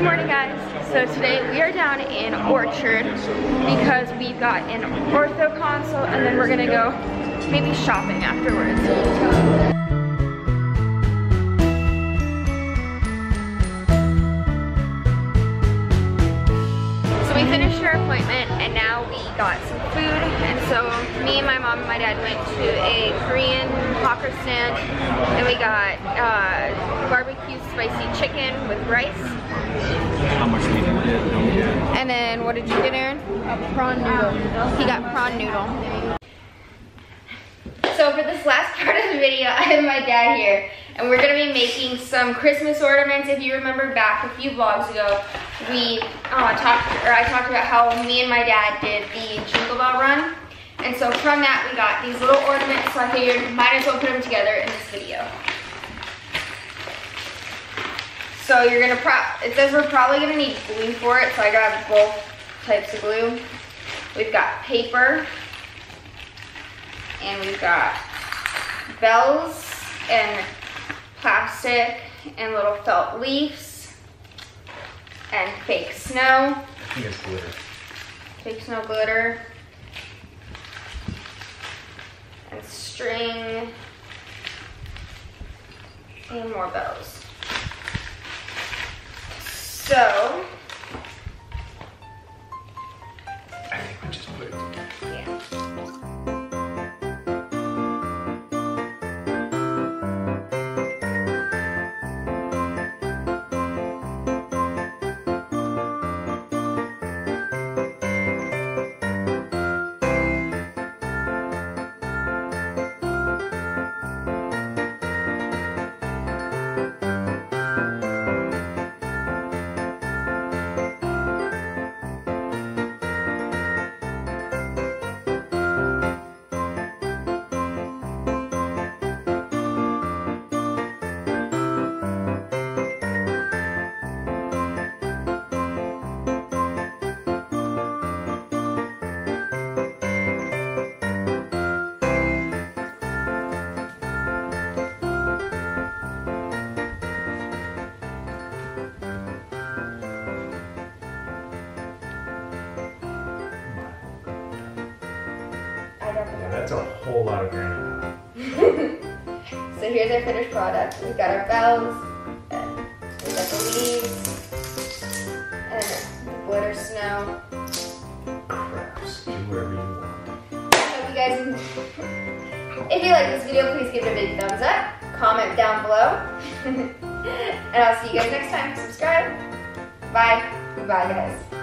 So today we are down in Orchard because we've got an ortho consult and then we're gonna go maybe shopping afterwards. Finished our appointment and now we got some food and so me and my mom and my dad went to a Korean hawker stand and we got uh, barbecue spicy chicken with rice. How much meat you did. And then what did you get Aaron? A prawn noodle. He got prawn noodle. So for this last part of the video, I have my dad here, and we're gonna be making some Christmas ornaments. If you remember back a few vlogs ago, we uh, talked, or I talked about how me and my dad did the Jingle Bell run. And so from that, we got these little ornaments, so I figured might as well put them together in this video. So you're gonna prop, it says we're probably gonna need glue for it, so I grabbed both types of glue. We've got paper, and we've got bells and plastic and little felt leaves and fake snow, I think it's glitter. fake snow glitter, and string, and more bells. So, Yeah, that's a whole lot of granite. So here's our finished product. We've got our bells, and we've got the leaves, and the glitter snow. Crafts. Do whatever you want. I hope you guys, if you like this video, please give it a big thumbs up, comment down below, and I'll see you guys next time. Subscribe. Bye. Bye guys.